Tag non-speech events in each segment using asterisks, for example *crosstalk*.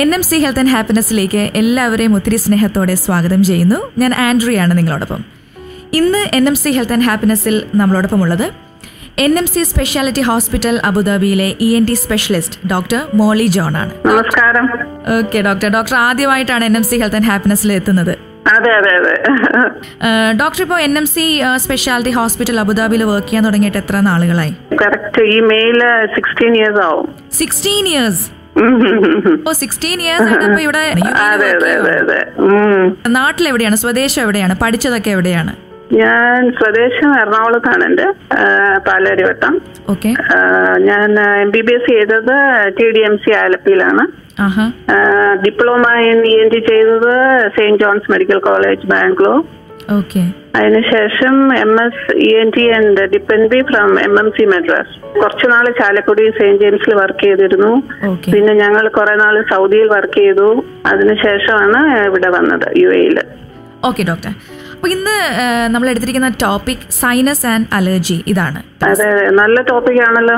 N M C health and ഹാപ്പിനെസ്സിലേക്ക് എല്ലാവരെയും ഒത്തിരി സ്നേഹത്തോടെ സ്വാഗതം ചെയ്യുന്നു. ഞാൻ ആൻഡ്രിയാണ് നിങ്ങളോടൊപ്പം. ഇന്ന് N M C health and ഹാപ്പിനെസ്സിൽ നമ്മളോടൊപ്പം ഉള്ളത് N M C speciality hospital അബുദാബിയിലെ E N T specialist doctor Molly John ആണ്. നമസ്കാരം. Okay doctor. ഡോക്ടർ ആദ്യമായിട്ടാണ് N M C health and ഹാപ്പിനെസ്സിൽ എത്തുന്നത്. അതെ അതെ അതെ. ഡോക്ടർ ഇപ്പോൾ N M C speciality hospital അബുദാബിയിൽ വർക്ക് ചെയ്യാൻ തുടങ്ങിയിട്ട് എത്ര നാളുകളായി? കറക്റ്റ് ഈ മെയിൽ സിക്സ്റ്റീൻ ഇയേഴ്സ് ആവും. സിക്സ്റ്റീൻ ഇയേഴ്സ് സിക്സ്റ്റീൻ ഇയേഴ്സ് ആയിട്ടപ്പോ ഇവിടെ. നാട്ടിലെവിടെയാണ്? സ്വദേശം എവിടെയാണ്? പഠിച്ചതൊക്കെ എവിടെയാണ്? ഞാൻ സ്വദേശം എറണാകുളത്താണ് എന്റെ പാലാരിവട്ടം. ഓക്കെ. ഞാൻ എം ബി ബി എസ് ചെയ്തത് T D M C ആലപ്പിയിലാണ്. Diploma in E N T ചെയ്തത് Saint John's medical college Bangalore. അതിനുശേഷം M S E N T and ഡിപ്പെൻഡി from M M C Madras കുറച്ചു നാൾ ചാലക്കുടി സെയിന്റ് ജെയിംസിൽ വർക്ക് ചെയ്തിരുന്നു. പിന്നെ ഞങ്ങൾ കുറെ നാൾ സൗദിയിൽ വർക്ക് ചെയ്തു. അതിനുശേഷമാണ് ഇവിടെ വന്നത് യു എയിൽ ഓക്കെ ഡോക്ടർ അപ്പൊ ഇന്ന് നമ്മൾ എടുത്തിരിക്കുന്ന ടോപ്പിക് സൈനസ് ആൻഡ് അലർജി ഇതാണ്. അതെ നല്ല ടോപ്പിക് ആണല്ലോ.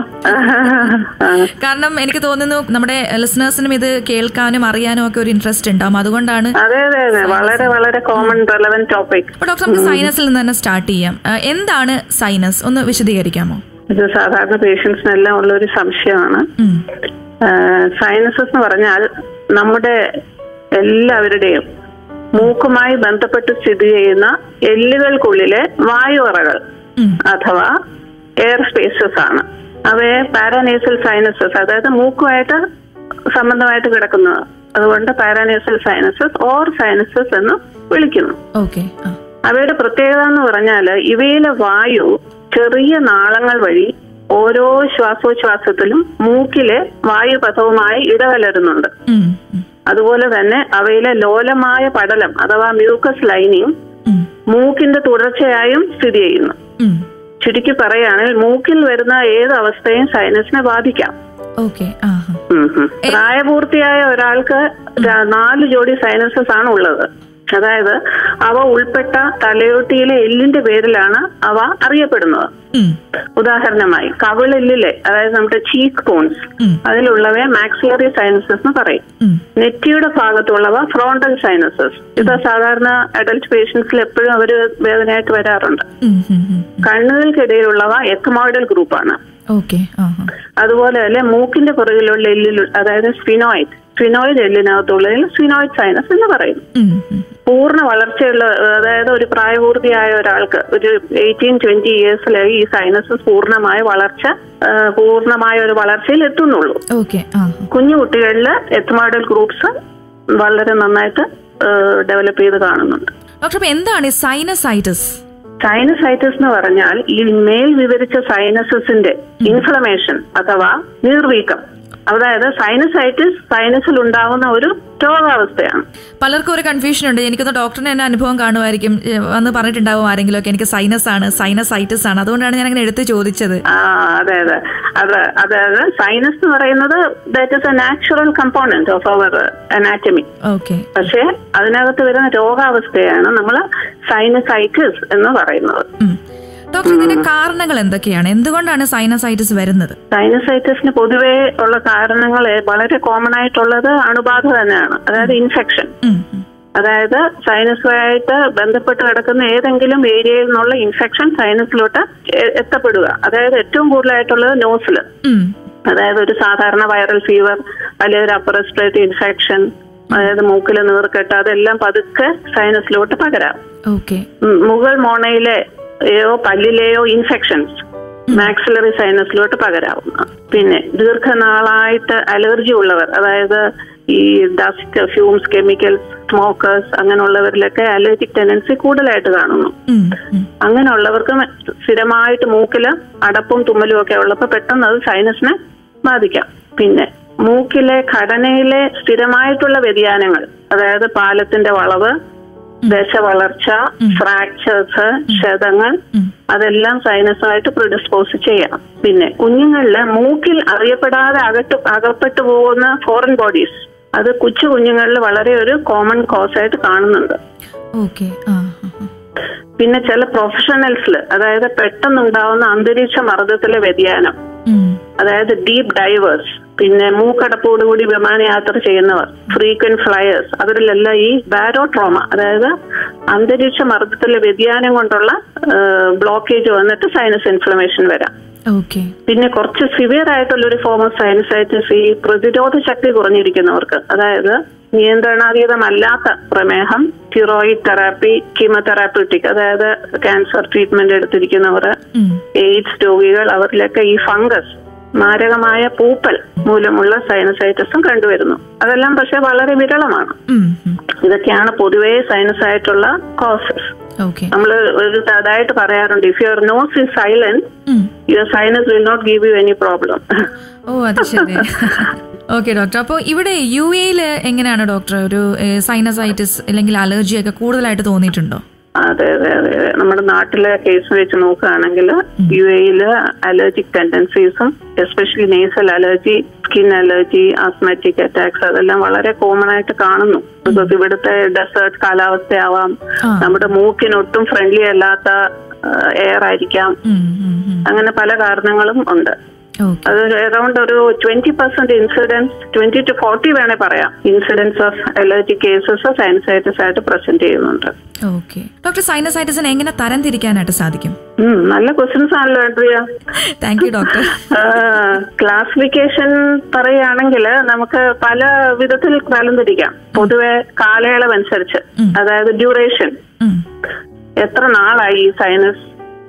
കാരണം എനിക്ക് തോന്നുന്നു നമ്മുടെ ലിസണേഴ്സിനും ഇത് കേൾക്കാനും അറിയാനും ഒക്കെ ഒരു ഇൻട്രസ്റ്റ് ഉണ്ടാവും. അതുകൊണ്ടാണ് അതെ അതെ അതെ. വളരെ വളരെ കോമൺ റെലവെന്റ് ടോപ്പിക് ഡോക്ടർ നമുക്ക് സൈനസിൽ നിന്ന് തന്നെ സ്റ്റാർട്ട് ചെയ്യാം. എന്താണ് സൈനസ് ഒന്ന് വിശദീകരിക്കാമോ? ഇത് സാധാരണ പേഷ്യൻസിനെല്ലാം ഉള്ള ഒരു സംശയമാണ്. സൈനസസ് എന്ന് പറഞ്ഞാൽ നമ്മുടെ എല്ലാവരുടെയും മൂക്കുമായി ബന്ധപ്പെട്ട് സ്ഥിതി ചെയ്യുന്ന എല്ലുകൾക്കുള്ളിലെ വായുറകൾ. അഥവാ എയർ സ്പേസസ് ആണ് അവയെ പാരാനേസൽ സൈനസസ് അതായത് മൂക്കുമായിട്ട് സംബന്ധമായിട്ട് കിടക്കുന്നത് അതുകൊണ്ട് പാരാനേസൽ സൈനസസ് ഓർ സൈനസസ് എന്ന് വിളിക്കുന്നു ഓക്കെ അവയുടെ പ്രത്യേകത എന്ന് പറഞ്ഞാൽ ഇവയിലെ വായു ചെറിയ നാളങ്ങൾ വഴി ഓരോ ശ്വാസോച്ഛ്വാസത്തിലും മൂക്കിലെ വായുപഥവുമായി ഇടകലരുന്നുണ്ട്. അതുപോലെ തന്നെ അവയിലെ ലോലമായ പടലം അഥവാ മ്യൂക്കസ് ലൈനിങ് മൂക്കിന്റെ തുടർച്ചയായും സ്ഥിതി ചെയ്യുന്നു. ചുരുക്കി പറയുകയാണെങ്കിൽ മൂക്കിൽ വരുന്ന ഏത് അവസ്ഥയും സൈനസിനെ ബാധിക്കാം. പ്രായപൂർത്തിയായ ഒരാൾക്ക് നാല് ജോഡി സൈനസസ് ആണ് ഉള്ളത് അതായത് അവ ഉൾപ്പെട്ട തലയോട്ടിയിലെ എല്ലിന്റെ പേരിലാണ് അവ അറിയപ്പെടുന്നത്. ഉദാഹരണമായി കവിളില്ലേ അതായത് നമ്മുടെ ചീക്ക് ബോൺസ് അതിലുള്ളവയെ മാക്സിലറി സൈനസസ് എന്ന് പറയും. നെറ്റിയുടെ ഭാഗത്തുള്ളവ ഫ്രോണ്ടൽ സൈനസസ് ഇത് സാധാരണ അഡൽട്ട് പേഷ്യൻസിൽ എപ്പോഴും അവർ വേദനയായിട്ട് വരാറുണ്ട്. കണ്ണുകൾക്കിടയിലുള്ളവ എക്കമോയിഡൽ ഗ്രൂപ്പാണ് ഓക്കെ അതുപോലെ തന്നെ മൂക്കിന്റെ പുറകിലുള്ള എല്ലിൽ അതായത് സ്പിനോയിഡ് സ്പിനോയിഡ് എല്ലിനകത്തുള്ളതിൽ സ്പിനോയിഡ് സൈനസ് എന്ന് പറയും. പൂർണ വളർച്ചയുള്ള അതായത് ഒരു പ്രായപൂർത്തിയായ ഒരാൾക്ക് ഒരു എയ്റ്റീൻ ട്വന്റി ഇയേഴ്സിലായി ഈ സൈനസസ് പൂർണമായ വളർച്ച പൂർണമായ ഒരു വളർച്ചയിൽ എത്തുന്നുള്ളൂ. കുഞ്ഞു കുട്ടികളിൽ എത്മാഡൽ ഗ്രൂപ്പ്സ് വളരെ നന്നായിട്ട് ഡെവലപ്പ് ചെയ്ത് കാണുന്നുണ്ട്. ഡോക്ടർ എന്താണ് സൈനസൈറ്റിസ് സൈനസൈറ്റിസ് എന്ന് പറഞ്ഞാൽ ഈ മേൽ വിവരിച്ച സൈനസസിന്റെ ഇൻഫ്ലമേഷൻ അഥവാ നീർവീക്കം. അതായത് സൈനസൈറ്റിസ് സൈനസിൽ ഉണ്ടാകുന്ന ഒരു രോഗാവസ്ഥയാണ്. പലർക്കും ഒരു കൺഫ്യൂഷൻ ഉണ്ട്. എനിക്കൊന്ന് ഡോക്ടറിന് എന്നെ അനുഭവം കാണുമായിരിക്കും. വന്ന് പറഞ്ഞിട്ടുണ്ടാവും ആരെങ്കിലും ഒക്കെ എനിക്ക് സൈനസ് ആണ് സൈനസൈറ്റിസ് ആണ്. അതുകൊണ്ടാണ് ഞാൻ അങ്ങനെ എടുത്ത് ചോദിച്ചത്. ആ അതെ അതെ. അത് അതായത് സൈനസ് എന്ന് പറയുന്നത് that is a natural component of our anatomy okay പക്ഷേ അതിനകത്ത് വരുന്ന രോഗാവസ്ഥയാണ് നമ്മൾ സൈനസൈറ്റിസ് എന്ന് പറയുന്നത്. ഡോക്ടർ ഇതിന്റെ കാരണങ്ങൾ എന്തൊക്കെയാണ്? എന്തുകൊണ്ടാണ് സൈനസൈറ്റിസ് വരുന്നത്? സൈനസൈറ്റിസിന് പൊതുവേ ഉള്ള കാരണങ്ങൾ വളരെ കോമൺ ആയിട്ടുള്ളത് അണുബാധ തന്നെയാണ്. അതായത് ഇൻഫെക്ഷൻ അതായത് സൈനസുമായിട്ട് ബന്ധപ്പെട്ട് കിടക്കുന്ന ഏതെങ്കിലും ഏരിയയിൽ നിന്നുള്ള ഇൻഫെക്ഷൻ സൈനസിലോട്ട് എത്തപ്പെടുക. അതായത് ഏറ്റവും കൂടുതലായിട്ടുള്ളത് നോസിൽ അതായത് ഒരു സാധാരണ വൈറൽ ഫീവർ അല്ലെങ്കിൽ ഒരു അപ്പർ റെസ്പിറേറ്ററി ഇൻഫെക്ഷൻ അതായത് മൂക്കിലെ നീർക്കെട്ട് അതെല്ലാം പതുക്കെ സൈനസിലോട്ട് പകരാം. മുഗൾ മുകൾ മോണയിലെ യോ പല്ലിലെയോ ഇൻഫെക്ഷൻസ് മാക്സിലറി സൈനസിലോട്ട് പകരാവുന്ന. പിന്നെ ദീർഘനാളായിട്ട് അലർജി ഉള്ളവർ അതായത് ഈ ഡസ്റ്റ് ഫ്യൂംസ് കെമിക്കൽസ് സ്മോക്കേഴ്സ് അങ്ങനെയുള്ളവരിലൊക്കെ അലർജിക് ടെൻഡൻസി കൂടുതലായിട്ട് കാണുന്നു. അങ്ങനെയുള്ളവർക്ക് സ്ഥിരമായിട്ട് മൂക്കിൽ അടപ്പും തുമ്മലും ഒക്കെ ഉള്ളപ്പോൾ പെട്ടെന്ന് അത് സൈനസിനെ ബാധിക്കാം. പിന്നെ മൂക്കിലെ ഘടനയിലെ സ്ഥിരമായിട്ടുള്ള വ്യതിയാനങ്ങൾ അതായത് പാലത്തിന്റെ വളവ് ദശ വളർച്ച ഫ്രാക്ചേഴ്സ് ക്ഷതങ്ങൾ. അതെല്ലാം സൈനസുമായിട്ട് പ്രിഡിസ്പോസ് ചെയ്യാം പിന്നെ കുഞ്ഞുങ്ങളിൽ മൂക്കിൽ അറിയപ്പെടാതെ അകട്ട് അകപ്പെട്ടു പോകുന്ന ഫോറിൻ ബോഡീസ് അത് കൊച്ചു കുഞ്ഞുങ്ങളിൽ വളരെ ഒരു കോമൺ കോസ് ആയിട്ട് കാണുന്നുണ്ട്. പിന്നെ ചില പ്രൊഫഷണൽസിൽ അതായത് പെട്ടെന്നുണ്ടാവുന്ന അന്തരീക്ഷ മർദ്ദത്തിലെ വ്യതിയാനം. അതായത് ഡീപ് ഡൈവേഴ്സ് പിന്നെ മൂക്കടപ്പോടുകൂടി വിമാനയാത്ര ചെയ്യുന്നവർ ഫ്രീക്വന്റ് ഫ്ലയേഴ്സ് അവരിലെല്ലാം ഈ ബാരോട്രോമ അതായത് അന്തരീക്ഷ മർദ്ദത്തിലെ വ്യതിയാനം കൊണ്ടുള്ള ബ്ലോക്കേജ് വന്നിട്ട് സൈനസ് ഇൻഫ്ലമേഷൻ വരാം. പിന്നെ കുറച്ച് സിവിയർ ആയിട്ടുള്ള ഒരു ഫോം ഓഫ് സൈനസൈറ്റിസ് ഈ പ്രതിരോധ ശക്തി കുറഞ്ഞിരിക്കുന്നവർക്ക് അതായത് നിയന്ത്രണാതീതമല്ലാത്ത പ്രമേഹം തിറോയിഡ് തെറാപ്പി കീമോതെറാപ്യൂട്ടിക് അതായത് ക്യാൻസർ ട്രീറ്റ്മെന്റ് എടുത്തിരിക്കുന്നവർ എയ്ഡ്സ് രോഗികൾ അവരിലൊക്കെ ഈ ഫംഗസ് മാരകമായ പൂപ്പൽ മൂലമുള്ള സൈനസൈറ്റസും കണ്ടുവരുന്നു. അതെല്ലാം പക്ഷെ വളരെ വിരളമാണ്. ഇതൊക്കെയാണ് പൊതുവേ സൈനസ് ആയിട്ടുള്ള കോസസ് ഓക്കെ നമ്മൾ ഒരു അതായിട്ട് പറയാറുണ്ട് if your nose is silent your sinus will not give you any problem ഓ അത് ശരി. ഓക്കെ ഡോക്ടർ അപ്പോൾ ഇവിടെ യു എയിൽ എങ്ങനെയാണ് ഡോക്ടർ ഒരു സൈനസൈറ്റിസ് അല്ലെങ്കിൽ അലർജി ഒക്കെ കൂടുതലായിട്ട് തോന്നിയിട്ടുണ്ടോ? അതെ അതെ അതെ അതെ. നമ്മുടെ നാട്ടിലെ കേസ് വെച്ച് നോക്കുകയാണെങ്കിൽ യു എയിൽ allergic ടെൻഡൻസീസും especially nasal allergy skin allergy asthmatic attacks അതെല്ലാം വളരെ കോമൺ ആയിട്ട് കാണുന്നു. ബിക്കോസ് ഇവിടുത്തെ ഡെസേർട്ട് കാലാവസ്ഥയാവാം. നമ്മുടെ മൂക്കിനൊട്ടും ഫ്രണ്ട്ലി അല്ലാത്ത എയർ ആയിരിക്കാം. അങ്ങനെ പല കാരണങ്ങളും ഉണ്ട്. അത് അറൌണ്ട് ഒരു twenty percent incidence twenty to forty വേണേ പറയാം. Incidence of allergy cases sinusitis ആയിട്ട് പ്രസന്റ് ചെയ്യുന്നുണ്ട്. ഓക്കെ ഡോക്ടർ സൈനസൈറ്റിസിനെ എങ്ങനെ തരം തിരിക്കാനായിട്ട് സാധിക്കും നല്ല ക്വസ്റ്റ്യൻസ് ആണല്ലോ Andrea thank you doctor classification പറയുകയാണെങ്കിൽ നമുക്ക് പല വിധത്തിൽ തരംതിരിക്കാം. പൊതുവെ കാലയളവ് അനുസരിച്ച് അതായത് ഡ്യൂറേഷൻ എത്ര നാളായി ഈ സൈനസ്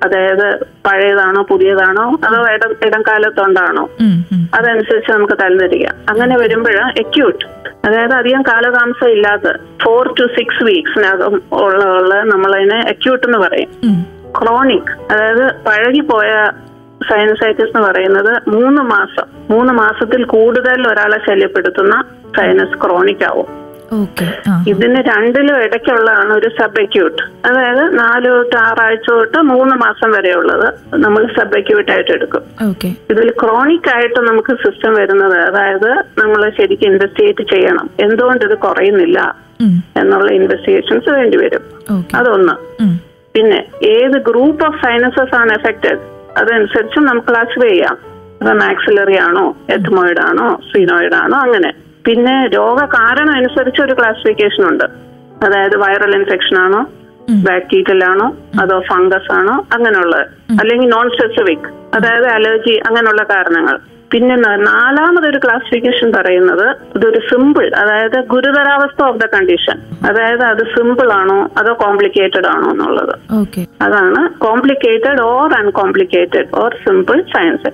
അതായത് പഴയതാണോ പുതിയതാണോ അതോ ഇടം ഇടംകാലത്തോണ്ടാണോ. അതനുസരിച്ച് നമുക്ക് തരംതിരിക്കാം. അങ്ങനെ വരുമ്പോൾ എക്യൂട്ട് അതായത് അധികം കാലതാമസം ഇല്ലാത്ത ഫോർ ടു സിക്സ് വീക്സിനകം ഉള്ള ഉള്ള നമ്മളതിനെ അക്യൂട്ട് എന്ന് പറയും. ക്രോണിക് അതായത് പഴകിപ്പോയ സൈനസൈറ്റിസ് എന്ന് പറയുന്നത് മൂന്ന് മാസം. മൂന്ന് മാസത്തിൽ കൂടുതൽ ഒരാളെ ശല്യപ്പെടുത്തുന്ന സൈനസ് ക്രോണിക് ആവും. ഇതിന് രണ്ടിലും ഇടയ്ക്കുള്ളതാണ് ഒരു സബ് അക്യൂട്ട് അതായത് നാല് തൊട്ട് ആറാഴ്ച തൊട്ട് മൂന്ന് മാസം വരെയുള്ളത് നമ്മൾ സബ് അക്യൂട്ട് ആയിട്ട് എടുക്കും. ഇതിൽ ക്രോണിക് ആയിട്ട് നമുക്ക് സിസ്റ്റം വരുന്നത് അതായത് നമ്മൾ ശരിക്കും ഇൻവെസ്റ്റിഗേറ്റ് ചെയ്യണം. എന്തുകൊണ്ട് ഇത് കുറയുന്നില്ല എന്നുള്ള ഇൻവെസ്റ്റിഗേഷൻസ് വേണ്ടിവരും അതൊന്ന്. പിന്നെ ഏത് ഗ്രൂപ്പ് ഓഫ് സൈനസസ് ആണ് എഫക്റ്റഡ്? അതനുസരിച്ച് നമുക്ക് ക്ലാസിഫൈ ചെയ്യാം. അത് മാക്സിലറി ആണോ എത്മോയിഡ് ആണോ സീനോയിഡ് ആണോ അങ്ങനെ. പിന്നെ രോഗകാരണം അനുസരിച്ച് ഒരു ക്ലാസിഫിക്കേഷൻ ഉണ്ട് അതായത് വൈറൽ ഇൻഫെക്ഷൻ ആണോ ബാക്ടീരിയൽ ആണോ അതോ ഫംഗസ് ആണോ അങ്ങനെയുള്ളത് അല്ലെങ്കിൽ നോൺ സ്പെസിഫിക് അതായത് അലർജി അങ്ങനെയുള്ള കാരണങ്ങൾ. പിന്നെ നാലാമതൊരു ക്ലാസിഫിക്കേഷൻ പറയുന്നത് ഇതൊരു സിമ്പിൾ അതായത് ഗുരുതരാവസ്ഥ ഓഫ് ദ കണ്ടീഷൻ. അതായത് അത് സിമ്പിൾ ആണോ അതോ കോംപ്ലിക്കേറ്റഡ് ആണോ എന്നുള്ളത്. അതാണ് complicated or uncomplicated or simple science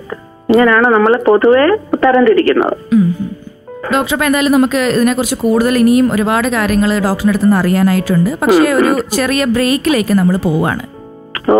ഇങ്ങനെയാണ് നമ്മൾ പൊതുവെ തരംതിരിക്കുന്നത്. ഡോക്ടർ അപ്പൊ എന്തായാലും നമുക്ക് ഇതിനെക്കുറിച്ച് കൂടുതൽ ഇനിയും ഒരുപാട് കാര്യങ്ങൾ ഡോക്ടറിന്റെ അടുത്ത് നിന്ന് അറിയാനായിട്ടുണ്ട്. പക്ഷേ ഒരു ചെറിയ ബ്രേക്കിലേക്ക് നമ്മൾ പോവാണ്.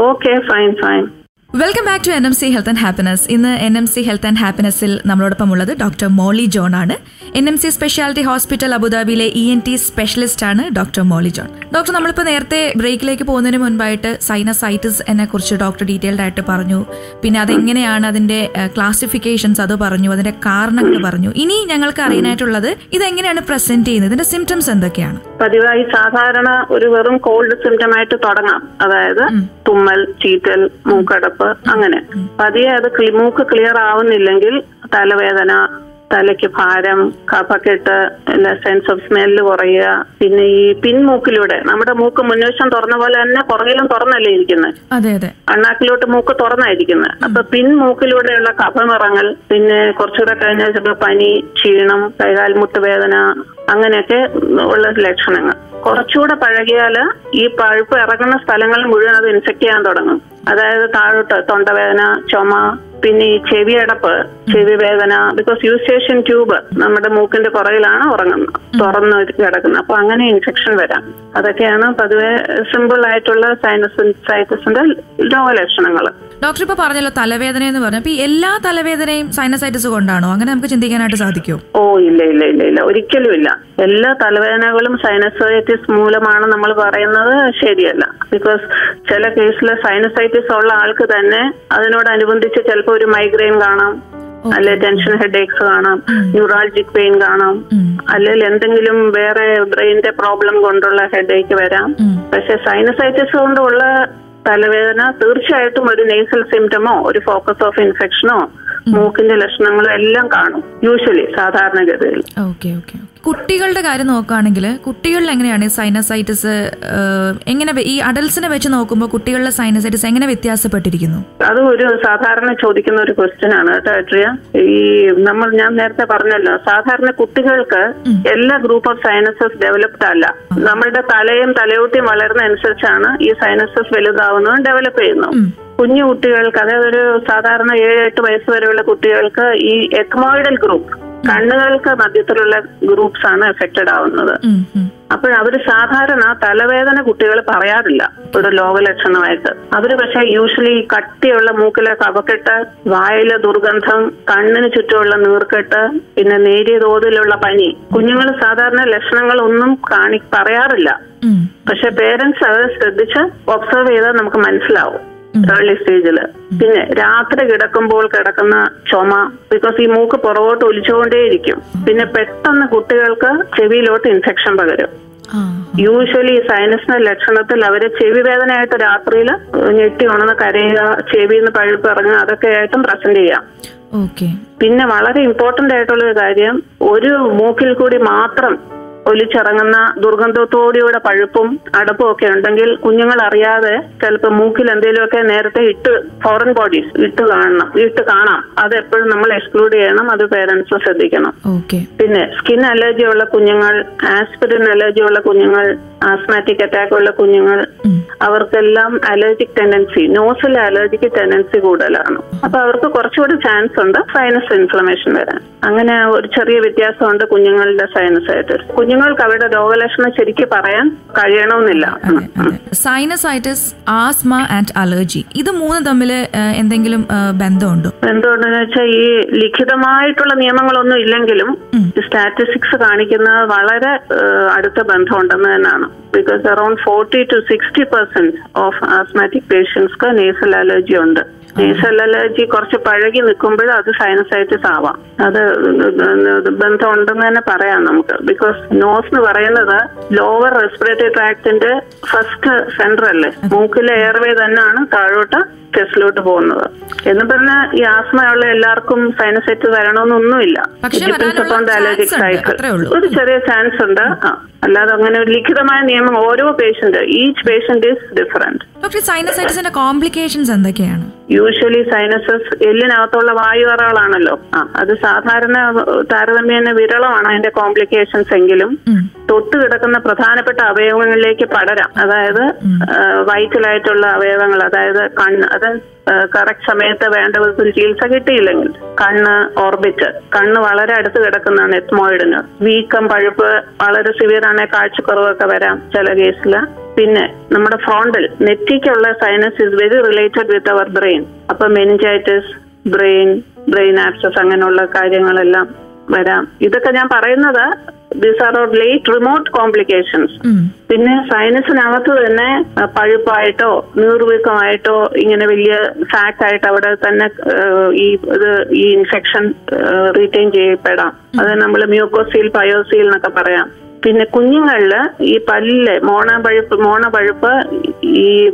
Okay fine fine welcome back to N M C health and happiness ഇന്ന് N M C health and ഹാപ്പിനെസ്സിൽ നമ്മളോടൊപ്പം ഉള്ളത് ഡോക്ടർ മോളി ജോൺ ആണ്. N M C speciality hospital അബുദാബിയിലെ ഇ എൻ ടി സ്പെഷ്യലിസ്റ്റ് ആണ് ഡോക്ടർ മോളി ജോൺ. ഡോക്ടർ നമ്മളിപ്പോൾ നേരത്തെ ബ്രേക്കിലേക്ക് പോകുന്നതിന് മുൻപായിട്ട് സൈനസൈറ്റിസ് എന്നെ കുറിച്ച് ഡോക്ടർ ഡീറ്റെയിൽഡ് ആയിട്ട് പറഞ്ഞു. പിന്നെ അതെങ്ങനെയാണ് അതിന്റെ ക്ലാസിഫിക്കേഷൻസ് അത് പറഞ്ഞു അതിന്റെ കാരണങ്ങൾ പറഞ്ഞു. ഇനി ഞങ്ങൾക്ക് അറിയാനായിട്ടുള്ളത് ഇതെങ്ങനെയാണ് പ്രസന്റ് ചെയ്യുന്നത്? ഇതിന്റെ സിംറ്റംസ് എന്തൊക്കെയാണ്? പതിവായി സാധാരണ ഒരു വെറും കോൾഡ് സിംറ്റം ആയിട്ട് തുടങ്ങാം. അതായത് തുമ്മൽ ചീറ്റൽ മൂക്കടപ്പ് അങ്ങനെ. പതിയെ അത് മൂക്ക് ക്ലിയർ ആവുന്നില്ലെങ്കിൽ തലവേദന തലയ്ക്ക് ഭാരം കഫക്കെട്ട് സെൻസ് ഓഫ് സ്മെല്ല് കുറയുക പിന്നെ ഈ പിൻമൂക്കിലൂടെ നമ്മുടെ മൂക്ക് മുൻവശം തുറന്ന പോലെ തന്നെ പുറകിലും തുറന്നല്ലേ ഇരിക്കുന്നത് അതെ അതെ. അണ്ണാക്കിലോട്ട് മൂക്ക് തുറന്നായിരിക്കുന്നത് അപ്പൊ പിൻമൂക്കിലൂടെയുള്ള കഫനിറങ്ങൽ പിന്നെ കുറച്ചുകൂടെ കഴിഞ്ഞാൽ ചിലപ്പോൾ പനി ക്ഷീണം കൈകാൽമുട്ട് വേദന അങ്ങനെയൊക്കെ ഉള്ള ലക്ഷണങ്ങൾ. കുറച്ചുകൂടെ പഴകിയാൽ ഈ പഴുപ്പ് ഇറങ്ങുന്ന സ്ഥലങ്ങൾ മുഴുവൻ അത് ഇൻഫെക്ട് ചെയ്യാൻ തുടങ്ങും. അതായത് താഴോട്ട് തൊണ്ടവേദന ചുമ പിന്നെ ഈ ചെവി അടപ്പ് ചെവി വേദന ബിക്കോസ് യൂസ്റ്റേഷൻ ട്യൂബ് നമ്മുടെ മൂക്കിന്റെ പുറകിലാണ് ഉറങ്ങുന്നത് തുറന്ന് കിടക്കുന്നത്. അപ്പൊ അങ്ങനെ ഇൻഫെക്ഷൻ വരാം. അതൊക്കെയാണ് പതിവെ സിമ്പിൾ ആയിട്ടുള്ള സൈനസൈറ്റിസിന്റെ രോഗലക്ഷണങ്ങൾ ഡോക്ടർ ഇപ്പൊ പറഞ്ഞല്ലോ തലവേദന എന്ന് പറഞ്ഞു അപ്പൊ എല്ലാ തലവേദനയും സൈനസൈറ്റിസ് കൊണ്ടാണോ? അങ്ങനെ നമുക്ക് ചിന്തിക്കാനായിട്ട് സാധിക്കും ഓ ഇല്ല ഇല്ല ഇല്ല ഇല്ല. ഒരിക്കലും ഇല്ല. എല്ലാ തലവേദനകളും സൈനസൈറ്റിസ് മൂലമാണ് നമ്മൾ പറയുന്നത് ശരിയല്ല. ബിക്കോസ് ചില കേസിൽ സൈനസൈറ്റിസ് ഉള്ള ആൾക്ക് തന്നെ അതിനോടനുബന്ധിച്ച് ചിലപ്പോൾ ഒരു മൈഗ്രെയിൻ കാണാം അല്ലെ ടെൻഷൻ ഹെഡ് ഏക്സ് കാണാം ന്യൂറാൾജിക് പെയിൻ കാണാം അല്ലെങ്കിൽ എന്തെങ്കിലും വേറെ ബ്രെയിനിന്റെ പ്രോബ്ലം കൊണ്ടുള്ള ഹെഡ് ഏക്ക് വരാം പക്ഷെ സൈനസൈറ്റിസ് കൊണ്ടുള്ള തലവേദന തീർച്ചയായിട്ടും ഒരു നേസൽ സിംറ്റമോ ഒരു ഫോക്കസ് ഓഫ് ഇൻഫെക്ഷനോ മൂക്കിന്റെ ലക്ഷണങ്ങളോ എല്ലാം കാണും യൂഷ്വലി സാധാരണഗതിയിൽ. കുട്ടികളുടെ കാര്യം നോക്കുകയാണെങ്കിൽ കുട്ടികളിൽ എങ്ങനെയാണ് സൈനസൈറ്റിസ് എങ്ങനെ ഈ അഡൽസിനെ വെച്ച് നോക്കുമ്പോൾ കുട്ടികളിലെ സൈനസൈറ്റിസ് എങ്ങനെ വ്യത്യാസപ്പെട്ടിരിക്കുന്നു? അത് ഒരു സാധാരണ ചോദിക്കുന്ന ഒരു ക്വസ്റ്റ്യൻ ആണ് കേട്ടോ ഈ നമ്മൾ ഞാൻ നേരത്തെ പറഞ്ഞല്ലോ സാധാരണ കുട്ടികൾക്ക് എല്ലാ ഗ്രൂപ്പ് ഓഫ് സൈനസസ് ഡെവലപ്ഡ് അല്ല. നമ്മളുടെ തലയും തലയോട്ടിയും വളരുന്ന അനുസരിച്ചാണ് ഈ സൈനസസ് വലുതാവുന്നതും ഡെവലപ്പ് ചെയ്യുന്നു. കുഞ്ഞു കുട്ടികൾക്ക് അതായത് ഒരു സാധാരണ ഏഴ് എട്ട് വയസ്സ് വരെയുള്ള കുട്ടികൾക്ക് ഈ എക്മോയിഡൽ ഗ്രൂപ്പ് കണ്ണുകൾക്ക് മധ്യത്തിലുള്ള ഗ്രൂപ്പ്സ് ആണ് എഫക്റ്റഡ് ആവുന്നത്. അപ്പോൾ അവർ സാധാരണ തലവേദന കുട്ടികൾ പറയാറില്ല. ഒരു ലോകലക്ഷണമായിട്ട് അവർ പക്ഷെ യൂഷ്വലി കട്ടിയുള്ള മൂക്കിലെ കവക്കെട്ട് വായിലെ ദുർഗന്ധം കണ്ണിന് ചുറ്റുമുള്ള നീർക്കെട്ട് പിന്നെ നേരിയ തോതിലുള്ള പനി. കുഞ്ഞുങ്ങൾ സാധാരണ ലക്ഷണങ്ങളൊന്നും കാണി പറയാറില്ല. പക്ഷെ പേരൻസ് അത് ശ്രദ്ധിച്ച് ഒബ്സർവ് ചെയ്താൽ നമുക്ക് മനസ്സിലാവും. ഏർലി സ്റ്റേജിൽ പിന്നെ രാത്രി കിടക്കുമ്പോൾ കിടക്കുന്ന ചുമ ബിക്കോസ് ഈ മൂക്ക് പുറകോട്ട് ഒലിച്ചുകൊണ്ടേയിരിക്കും. പിന്നെ പെട്ടെന്ന് കുട്ടികൾക്ക് ചെവിയിലോട്ട് ഇൻഫെക്ഷൻ പകരും. യൂഷ്വലി സൈനസിന്റെ ലക്ഷണത്തിൽ അവർ ചെവി വേദനയായിട്ട് രാത്രിയിൽ ഞെട്ടി ഉണർന്ന് കരയുക ചെവിന്ന് പഴുപ്പ് ഇറങ്ങുക അതൊക്കെ ആയിട്ടും പ്രസന്റ് ചെയ്യാം. പിന്നെ വളരെ ഇമ്പോർട്ടന്റ് ആയിട്ടുള്ള ഒരു കാര്യം ഒരു മൂക്കിൽ കൂടി മാത്രം ഒലിച്ചിറങ്ങുന്ന ദുർഗന്ധത്തോടെയുള്ള പഴുപ്പും അടപ്പും ഒക്കെ ഉണ്ടെങ്കിൽ കുഞ്ഞുങ്ങൾ അറിയാതെ ചിലപ്പോൾ മൂക്കിൽ എന്തെങ്കിലുമൊക്കെ നേരത്തെ ഇട്ട് ഫോറിൻ ബോഡീസ് ഇട്ട് കാണണം. ഇട്ട് കാണാം. അത് എപ്പോഴും നമ്മൾ എക്സ്ക്ലൂഡ് ചെയ്യണം. അത് പേരൻസ് ശ്രദ്ധിക്കണം. പിന്നെ സ്കിൻ അലർജി ഉള്ള കുഞ്ഞുങ്ങൾ ആസ്പിരിൻ അലർജി ഉള്ള കുഞ്ഞുങ്ങൾ ആസ്മാറ്റിക് അറ്റാക്ക് ഉള്ള കുഞ്ഞുങ്ങൾ അവർക്കെല്ലാം അലർജിക് ടെൻഡൻസി നോസിൽ അലർജിക്ക് ടെൻഡൻസി കൂടുതലാണ്. അപ്പൊ അവർക്ക് കുറച്ചുകൂടി ചാൻസ് ഉണ്ട് സൈനസ് ഇൻഫ്ലമേഷൻ വരാൻ. അങ്ങനെ ഒരു ചെറിയ വ്യത്യാസമുണ്ട് കുഞ്ഞുങ്ങളുടെ സൈനസൈറ്റിസ് കുഞ്ഞുങ്ങൾക്ക് അവരുടെ രോഗലക്ഷണം ശരിക്കും പറയാൻ കഴിയണമെന്നില്ല. സൈനസൈറ്റിസ് ആസ്മ ആൻഡ് അലർജി ഇത് മൂന്ന് തമ്മിൽ എന്തെങ്കിലും ബന്ധമുണ്ടോ? എന്തുകൊണ്ടെന്ന് വെച്ചാൽ ഈ ലിഖിതമായിട്ടുള്ള നിയമങ്ങളൊന്നും ഇല്ലെങ്കിലും സ്റ്റാറ്റിസ്റ്റിക്സ് കാണിക്കുന്നത് വളരെ അടുത്ത ബന്ധമുണ്ടെന്ന് തന്നെയാണ്. Because around forty to sixty percent of asthmatic പേഷ്യൻസ്ക്ക് nasal allergy ഉണ്ട്. നേസൽ അലർജി കുറച്ച് പഴകി നിൽക്കുമ്പോൾ അത് സൈനസൈറ്റിസ് ആവാം അത് ബന്ധം ഉണ്ടെന്ന് തന്നെ പറയാം നമുക്ക്. ബിക്കോസ് നോസ് എന്ന് പറയുന്നത് ലോവർ റെസ്പിറേറ്ററി ട്രാക്ടിന്റെ ഫസ്റ്റ് സെന്റർ അല്ലേ? മൂക്കിലെ എയർവേ തന്നെയാണ് താഴോട്ട് ചെസ്റ്റിലോട്ട് പോകുന്നത്. എന്ന് പറഞ്ഞാൽ ഈ ആസ്മയുള്ള എല്ലാവർക്കും സൈനസൈറ്റ് വരണമെന്നൊന്നുമില്ല. ഒരു ചെറിയ ചാൻസ് ഉണ്ട്. ആ. അല്ലാതെ അങ്ങനെ ഒരു ലിഖിതമായ നിയമം ഓരോ patient each patient is different doctor സൈനസൈറ്റിസിന്റെ complications എന്തൊക്കെയാണ്? യൂഷ്വലി സൈനസസ് എല്ലിനകത്തുള്ള വായുവറകളാണല്ലോ. ആ അത് സാധാരണ താരതമ്യേന വിരളമാണ് അതിന്റെ കോംപ്ലിക്കേഷൻസ് എങ്കിലും. തൊട്ടു തൊട്ട് കിടക്കുന്ന പ്രധാനപ്പെട്ട അവയവങ്ങളിലേക്ക് പടരാം. അതായത് വൈറ്റലായിട്ടുള്ള അവയവങ്ങൾ അതായത് കണ്ണ് അത് കറക്റ്റ് സമയത്ത് വേണ്ട വിധത്തിൽ ചികിത്സ കിട്ടിയില്ലെങ്കിൽ കണ്ണ് ഓർബിറ്റ്. കണ്ണ് വളരെ അടുത്ത് കിടക്കുന്നതാണ് എത്മോയിഡിന്. വീക്കം പഴുപ്പ് വളരെ ആണെങ്കിൽ കാഴ്ചക്കുറവൊക്കെ വരാം ചില കേസിൽ. പിന്നെ നമ്മുടെ frontal നെറ്റിക്കുള്ള sinus is very related with our brain അപ്പൊ മെനിഞ്ചൈറ്റിസ് ബ്രെയിൻ ബ്രെയിൻ ആപ്സസ് അങ്ങനെയുള്ള കാര്യങ്ങളെല്ലാം വരാം. ഇതൊക്കെ ഞാൻ പറയുന്നത് these are late remote complications. പിന്നെ സൈനസിനകത്ത് തന്നെ പഴുപ്പായിട്ടോ നീർവീക്കമായിട്ടോ ഇങ്ങനെ വലിയ ഫാറ്റ് ആയിട്ട് അവിടെ തന്നെ ഈ ഇത് ഈ ഇൻഫെക്ഷൻ റീറ്റെയിൻ ചെയ്യപ്പെടാം. അത് നമ്മൾ മ്യൂക്കോസീൽ പയോസീൽ എന്നൊക്കെ പറയാം. പിന്നെ കുഞ്ഞുങ്ങളിൽ ഈ പല്ലിലെ മോണ പഴുപ്പ് മോണ പഴുപ്പ് ഈ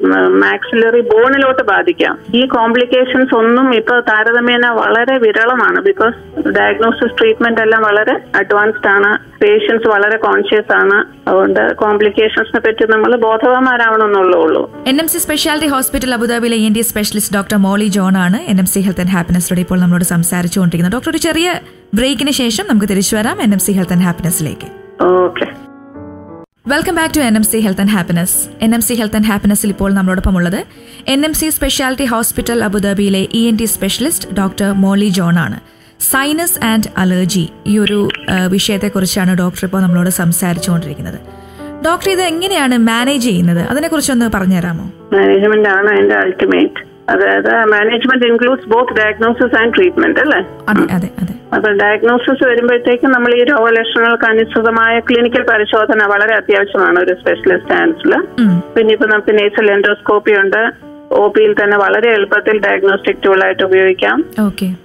മാക്സിലറി ബോണിലോട്ട് ബാധിക്കാം. ഈ കോംപ്ലിക്കേഷൻസ് ഒന്നും ഇപ്പൊ താരതമ്യേന വളരെ വിരളമാണ് ബിക്കോസ് ഡയഗ്നോസിസ് ട്രീറ്റ്മെന്റ് എല്ലാം വളരെ അഡ്വാൻസ്ഡ് ആണ്. പേഷ്യൻസ് വളരെ കോൺഷ്യസ് ആണ്. അതുകൊണ്ട് കോംപ്ലിക്കേഷൻസിനെ പറ്റി നമ്മൾ ബോധവാന്മാരാവണമെന്നുള്ളൂ ഉള്ളൂ N M C speciality hospital അബുദാബിയിലെ ENT specialist doctor Molly John ആണ് N M C health and ഹാപ്പിനെസ്സിലൂടെ ഇപ്പോൾ നമ്മളോട് സംസാരിച്ചുകൊണ്ടിരിക്കുന്നത്. ഡോക്ടർ ഒരു ചെറിയ ബ്രേക്കിന് ശേഷം നമുക്ക് തിരിച്ചു വരാം N M C health and ഹാപ്പിനെസ്സിലേക്ക് okay welcome back to N M C health and happiness N M C health and ഹാപ്പിനെസ്സിൽ ഇപ്പോൾ നമ്മളോടൊപ്പം ഉള്ളത് N M C speciality hospital അബുദാബിയിലെ E N T specialist doctor Molly John ആണ്. Sinus and allergy ഈ ഒരു വിഷയത്തെക്കുറിച്ചാണ് doctor ഇപ്പോൾ നമ്മളോട് സംസാരിച്ചുകൊണ്ടിരിക്കുന്നത്. Doctor ഇത് എങ്ങനെയാണ് മാനേജ് ചെയ്യുന്നത്? അതിനെക്കുറിച്ചൊന്ന് പറഞ്ഞുതരാമോ? മാനേജ്മെന്റ് ആണ് അതിന്റെ അൾട്ടിമേറ്റ് അതായത് management includes both diagnosis and treatment അല്ലേ? അപ്പൊ ഡയഗ്നോസിസ് വരുമ്പോഴത്തേക്കും നമ്മൾ ഈ രോഗലക്ഷണങ്ങൾക്ക് അനുസൃതമായ ക്ലിനിക്കൽ പരിശോധന വളരെ അത്യാവശ്യമാണ് ഒരു സ്പെഷ്യലിസ്റ്റ് ഹാൻഡ്സിൽ പിന്നെ ഇപ്പൊ നമുക്ക് നേസൽ എൻഡോസ്കോപ്പി ഉണ്ട്. ഒ പിയിൽ തന്നെ വളരെ എളുപ്പത്തിൽ ഡയഗ്നോസ്റ്റിക് ടൂൾ ആയിട്ട് ഉപയോഗിക്കാം.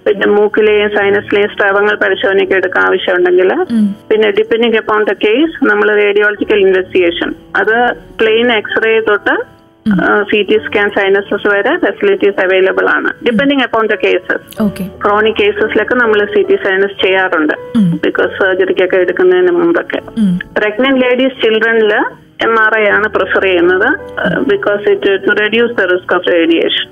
പിന്നെ മൂക്കിലെയും സൈനസിലെയും സ്രവങ്ങൾ പരിശോധനയ്ക്ക് എടുക്കാൻ ആവശ്യമുണ്ടെങ്കിൽ. പിന്നെ ഡിപ്പെൻഡിങ് അപ്പോൺ ദ കേസ് നമ്മൾ റേഡിയോളജിക്കൽ ഇൻവെസ്റ്റിഗേഷൻ അത് പ്ലെയിൻ എക്സ്റേ തൊട്ട് സി ടി സ്കാൻ സൈനസസ് വരെ ഫെസിലിറ്റീസ് അവൈലബിൾ ആണ്. Depending upon the cases chronic കേസസിലൊക്കെ നമ്മൾ സി ടി സൈനസ് ചെയ്യാറുണ്ട്. ബിക്കോസ് സർജറിക്കൊക്കെ എടുക്കുന്നതിന് മുമ്പൊക്കെ. പ്രഗ്നന്റ് ലേഡീസ് ചിൽഡ്രനിൽ എം ആർ ഐ ആണ് പ്രിഫർ ചെയ്യുന്നത് because it to reduce the risk of radiation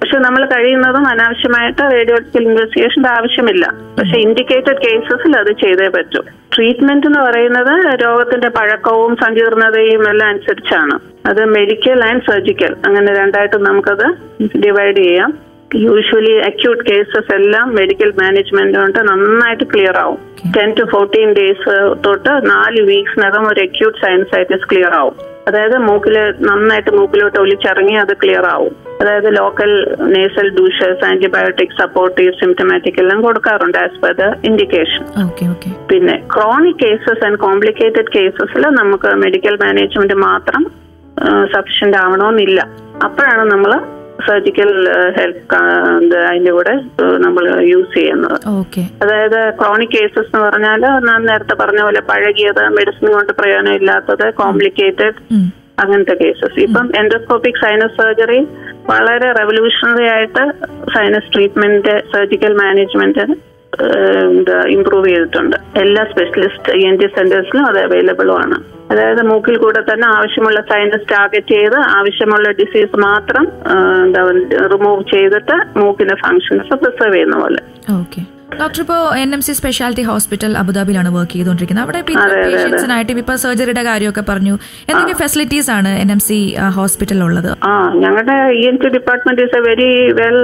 പക്ഷെ നമ്മൾ കഴിയുന്നതും അനാവശ്യമായിട്ട് റേഡിയോളജിക്കൽ ഇൻവെസ്റ്റിഗേഷന്റെ ആവശ്യമില്ല. പക്ഷെ ഇൻഡിക്കേറ്റഡ് കേസസിൽ അത് ചെയ്തേ പറ്റൂ. ട്രീറ്റ്മെന്റ് എന്ന് പറയുന്നത് രോഗത്തിന്റെ പഴക്കവും സങ്കീർണതയും എല്ലാം അനുസരിച്ചാണ്. അത് മെഡിക്കൽ ആൻഡ് സർജിക്കൽ അങ്ങനെ രണ്ടായിട്ട് നമുക്കത് ഡിവൈഡ് ചെയ്യാം. യൂഷ്വലി അക്യൂട്ട് കേസസ് എല്ലാം മെഡിക്കൽ മാനേജ്മെന്റ് കൊണ്ട് നന്നായിട്ട് ക്ലിയർ ആവും. ടെൻ ടു ഫോർട്ടീൻ ഡേയ്സ് തൊട്ട് നാല് വീക്സിനകം ഒരു അക്യൂട്ട് സൈനസൈറ്റിസ് ക്ലിയർ ആവും. അതായത് മൂക്കിൽ നന്നായിട്ട് മൂക്കിലോട്ട് ഒലിച്ചിറങ്ങി അത് ക്ലിയർ ആവും. അതായത് local nasal douches antibiotic supportive symptomatic എല്ലാം കൊടുക്കാറുണ്ട് ആസ് പെർ ദ ഇൻഡിക്കേഷൻ പിന്നെ ക്രോണിക് കേസസ് ആൻഡ് കോംപ്ലിക്കേറ്റഡ് കേസസിൽ നമുക്ക് മെഡിക്കൽ മാനേജ്മെന്റ് മാത്രം സഫിഷ്യന്റ് ആവണമെന്നില്ല അപ്പോഴാണ് നമ്മൾ സർജിക്കൽ ഹെൽപ്പ് അതിന്റെ കൂടെ നമ്മൾ യൂസ് ചെയ്യുന്നത്. അതായത് ക്രോണിക് കേസസ് എന്ന് പറഞ്ഞാൽ ഞാൻ നേരത്തെ പറഞ്ഞ പോലെ പഴകിയത് മെഡിസിൻ കൊണ്ട് പ്രയോജനം ഇല്ലാത്തത് കോംപ്ലിക്കേറ്റഡ് അങ്ങനത്തെ കേസസ് ഇപ്പം എൻഡോസ്കോപ്പിക് സൈനസ് സർജറി വളരെ റെവല്യൂഷണറി ആയിട്ട് sinus treatment surgical management improve ചെയ്തിട്ടുണ്ട്. എല്ലാ സ്പെഷ്യലിസ്റ്റ് ഇ എൻ ടി സെന്റേഴ്സിലും അത് അവൈലബിളും ആണ്. അതായത് മൂക്കിൽ കൂടെ തന്നെ ആവശ്യമുള്ള സൈനസ് ടാർഗറ്റ് ചെയ്ത് ആവശ്യമുള്ള ഡിസീസ് മാത്രം എന്താ റിമൂവ് ചെയ്തിട്ട് മൂക്കിന്റെ ഫങ്ഷൻസ് പ്രിസർവ് ചെയ്യുന്ന പോലെ. ഡോക്ടർ ഇപ്പോൾ N M C speciality hospital അബുദാബിയിലാണ് work ചെയ്തുകൊണ്ടിരിക്കുന്നത്. അവിടെ പേഷ്യൻസിനായിട്ട് ഇപ്പൊ സർജറിയുടെ കാര്യമൊക്കെ പറഞ്ഞു. എന്തൊക്കെ ഫെസിലിറ്റീസ് ആണ് എൻ എം സി ഹോസ്പിറ്റലിൽ ഉള്ളത്? ആ ഞങ്ങളുടെ E N C department is a very well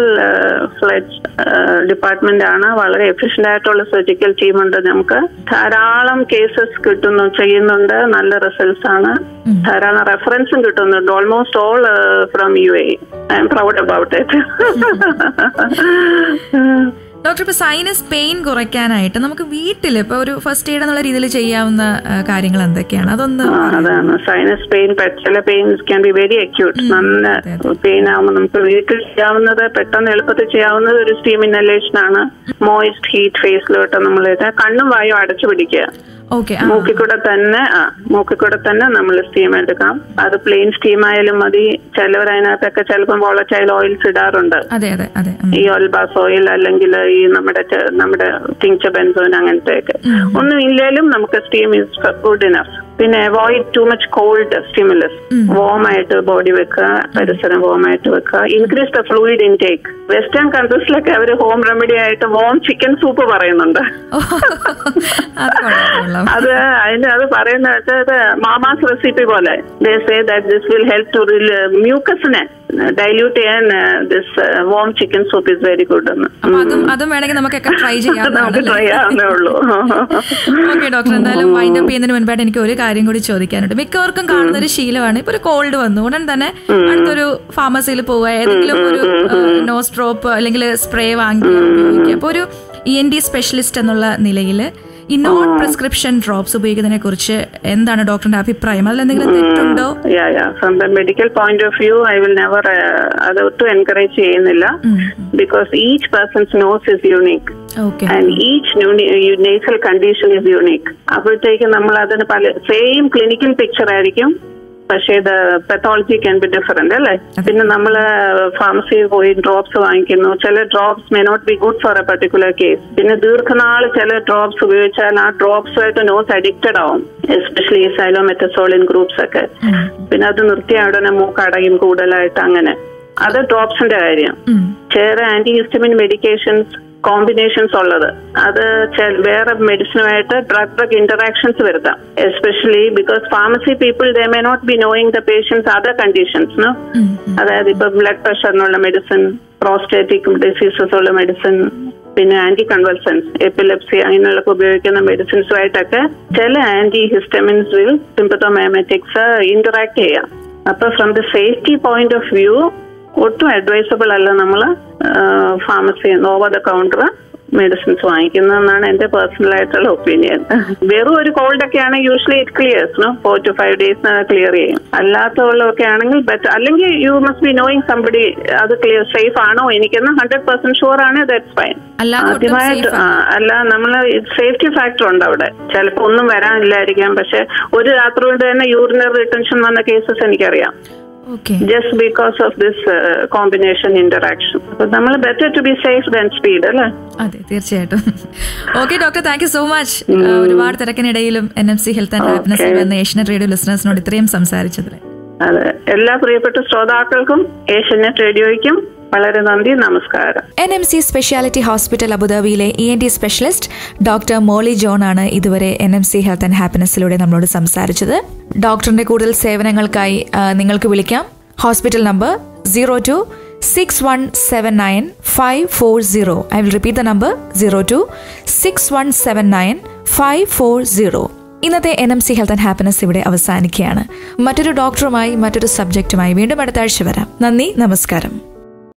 fledged department ആണ്. വളരെ എഫിഷ്യന്റ് ആയിട്ടുള്ള സർജിക്കൽ ടീമുണ്ട് നമുക്ക്. ധാരാളം കേസസ് കിട്ടുന്നു ചെയ്യുന്നുണ്ട്. നല്ല റിസൾട്ട്സ് ആണ്. ധാരാളം റെഫറൻസും കിട്ടുന്നുണ്ട്. Almost all from U A I am proud about it doctor ഇപ്പൊ സൈനസ് പെയിൻ കുറയ്ക്കാനായിട്ട് നമുക്ക് വീട്ടിൽ ഇപ്പൊ ഒരു ഫസ്റ്റ് എയ്ഡ് എന്നുള്ള രീതിയിൽ ചെയ്യാവുന്ന കാര്യങ്ങൾ എന്തൊക്കെയാണ്? അതൊന്ന് അതാണ്. സൈനസ് പെയിൻ ചില pains can be very acute നല്ല പെയിൻ ആവുമ്പോൾ നമുക്ക് വീട്ടിൽ ചെയ്യാവുന്നത് പെട്ടെന്ന് എളുപ്പത്തിൽ ചെയ്യാവുന്നത് ഒരു സ്റ്റീം ഇന്നലേഷൻ ആണ്. മോയിസ്റ്റ് ഹീറ്റ് ഫേസിലോട്ട് നമ്മൾ കണ്ണും വായും അടച്ചു പിടിക്കുക. ഓക്കെ മൂക്കിൽ കൂടെ തന്നെ ആ മൂക്കിക്കൂടെ തന്നെ നമ്മൾ സ്റ്റീം എടുക്കാം. അത് പ്ലെയിൻ സ്റ്റീം ആയാലും മതി. ചിലവർ അതിനകത്തൊക്കെ ചിലപ്പം വോളറ്റൈൽ ഓയിൽസ് ഇടാറുണ്ട്. ഈ ഓൽബാസ് ഓയിൽ അല്ലെങ്കിൽ ഈ നമ്മുടെ നമ്മുടെ തിങ്ച ബെൻസോൻ അങ്ങനത്തെ ഒക്കെ ഒന്നും ഇല്ലെങ്കിലും നമുക്ക് സ്റ്റീം ഇസ് ഗുഡ് ഇനഫ് പിന്നെ avoid too much cold stimulus warm ആയിട്ട് ബോഡി വെക്കുക പരിസരം വോം ആയിട്ട് വെക്കുക. Increase the fluid intake western കൺട്രീസിലൊക്കെ അവർ ഹോം റെമഡി ആയിട്ട് വോം ചിക്കൻ സൂപ്പ് പറയുന്നുണ്ട്. *laughs* അത് അതിന്റെ. അത് അതിന് അത് പറയുന്ന വെച്ചാൽ മാമാസ് റെസിപ്പി പോലെ. They say that this will help to മ്യൂക്കസിനെ dilute ചെയ്യാൻ this warm chicken soup is very good എന്ന്. അതും അതും വേണമെങ്കിൽ നമുക്കൊക്കെ ട്രൈ നമുക്ക് ട്രൈ ചെയ്യാവുന്നേ ഉള്ളൂ. ഓക്കെ ഡോക്ടർ എന്തായാലും വൈൻഡ് അപ്പ് ചെയ്യുന്നതിന് മുൻപായിട്ട് എനിക്ക് ഒരു കാര്യം കൂടി ചോദിക്കാനുണ്ട്. മിക്കവർക്കും കാണുന്ന ഒരു ശീലമാണ്. ഇപ്പൊ ഒരു കോൾഡ് വന്നു. ഉടൻ തന്നെ അടുത്തൊരു ഫാർമസിയിൽ പോവുക. ഏതെങ്കിലും ഒരു നോസ്ട്രോപ്പ് അല്ലെങ്കിൽ സ്പ്രേ വാങ്ങി ഉപയോഗിക്കുക. അപ്പൊ ഒരു ഇ എൻ ഡി സ്പെഷ്യലിസ്റ്റ് എന്നുള്ള നിലയിൽ ഈ നോൺ പ്രിസ്ക്രിപ്ഷൻ ഡ്രോപ്സ് ഉപയോഗിക്കുന്നതിനെ കുറിച്ച് എന്താണ് ഡോക്ടറിന്റെ അഭിപ്രായം? അതിൽ എന്തെങ്കിലും തെറ്റുണ്ടോ? From the medical point of view I will never അത് ഒട്ടും എൻകറേജ് ചെയ്യുന്നില്ല. Because each person's nose is okay and each nasal condition is unique അപ്പോഴത്തേക്ക് നമ്മൾ അതിന് പല സെയിം ക്ലിനിക്കൽ പിക്ചർ ആയിരിക്കും. പക്ഷേ ഇത് പെത്തോളജി ക്യാൻ ബി ഡിഫറെന്റ് അല്ലേ? പിന്നെ നമ്മൾ ഫാർമസിയിൽ പോയി ഡ്രോപ്സ് വാങ്ങിക്കുന്നു. ചില drops may not be good for a particular case പിന്നെ ദീർഘനാൾ ചില ഡ്രോപ്സ് ഉപയോഗിച്ചാൽ ആ ഡ്രോപ്സ് ആയിട്ട് നോസ് അഡിക്റ്റഡ് ആവും. എസ്പെഷ്യലി സൈലോമെറ്റസോളിൻ ഗ്രൂപ്പ്സ് ഒക്കെ. പിന്നെ അത് നിർത്തിയ ഉടനെ മൂക്കടയും കൂടുതലായിട്ട് അങ്ങനെ. അത് ഡ്രോപ്സിന്റെ കാര്യം. ചേർ ആന്റി ഹിസ്റ്റമിൻ മെഡിക്കേഷൻസ് കോമ്പിനേഷൻസ് ഉള്ളത്. അത് വേറെ മെഡിസിനുമായിട്ട് ഡ്രഗ് ഡ്രഗ് ഇന്ററാക്ഷൻസ് വരുത്താം. Especially because pharmacy people they may not be knowing the patient's other conditions അതായത് ഇപ്പൊ ബ്ലഡ് പ്രഷറിനുള്ള മെഡിസിൻ പ്രോസ്റ്റേറ്റിക് ഡിസീസസ് ഉള്ള മെഡിസിൻ പിന്നെ ആന്റി കൺവൾസൻസ് എപ്പിലെപ്സി അങ്ങനെയുള്ള ഉപയോഗിക്കുന്ന മെഡിസിൻസുമായിട്ടൊക്കെ ചില anti histamines will sympathomimetics interact ചെയ്യാം. അപ്പൊ from the safety point of view ഒട്ടും അഡ്വൈസബിൾ അല്ല നമ്മൾ pharmacy over the counter medicines വാങ്ങിക്കുന്നതെന്നാണ് എന്റെ പേഴ്സണൽ ആയിട്ടുള്ള ഒപ്പീനിയൻ വെറും ഒരു കോൾഡ് ഒക്കെ ആണെങ്കിൽ usually it clears no four to five days clear ചെയ്യും. അല്ലാത്തവളൊക്കെ ആണെങ്കിൽ ബെറ്റർ അല്ലെങ്കിൽ you must be knowing somebody അത് ക്ലിയർ സേഫ് ആണോ എനിക്കെന്ന് ഹൺഡ്രഡ് പെർസെന്റ് ഷുവർ ആണ് ദാറ്റ്സ് ഫൈൻ ആദ്യമായിട്ട് അല്ല നമ്മൾ സേഫ്റ്റി ഫാക്ടർ ഉണ്ട് അവിടെ. ചിലപ്പോ ഒന്നും വരാനില്ലായിരിക്കാം പക്ഷെ ഒരു രാത്രി കൊണ്ട് തന്നെ യൂറിനറി റിട്ടൻഷൻ വന്ന കേസസ് എനിക്കറിയാം. Just because of this combination interaction നമ്മൾ better to be safe than speed അല്ലേ? അതെ തീർച്ചയായിട്ടും. Okay doctor thank you so much ഒരുപാട് തിരക്കിനിടയിലും N M C health and happiness. എന്ന ഏഷ്യനെറ്റ് റേഡിയോ ലിസണേഴ്സിനോട് ഇത്രയും സംസാരിച്ചതിൽ അതെ എല്ലാ പ്രിയപ്പെട്ട ശ്രോതാക്കൾക്കും ഏഷ്യനെറ്റ് റേഡിയോയ്ക്കും വളരെ നന്ദി നമസ്കാരം. N M C speciality hospital അബുദാബിയിലെ E N T specialist doctor Molly John ആണ് ഇതുവരെ N M C health and ഹാപ്പിനെസ്സിലൂടെ നമ്മളോട് സംസാരിച്ചത്. ഡോക്ടറിന്റെ കൂടുതൽ സേവനങ്ങൾക്കായി നിങ്ങൾക്ക് വിളിക്കാം. Hospital number zero two six one seven nine five four zero I will repeat the number zero two six one seven nine five four zero ഇന്നത്തെ N M C health and happiness ഇവിടെ അവസാനിക്കുകയാണ്. മറ്റൊരു ഡോക്ടറുമായി മറ്റൊരു സബ്ജക്റ്റുമായി വീണ്ടും അടുത്ത ആഴ്ച വരാം. നന്ദി നമസ്കാരം.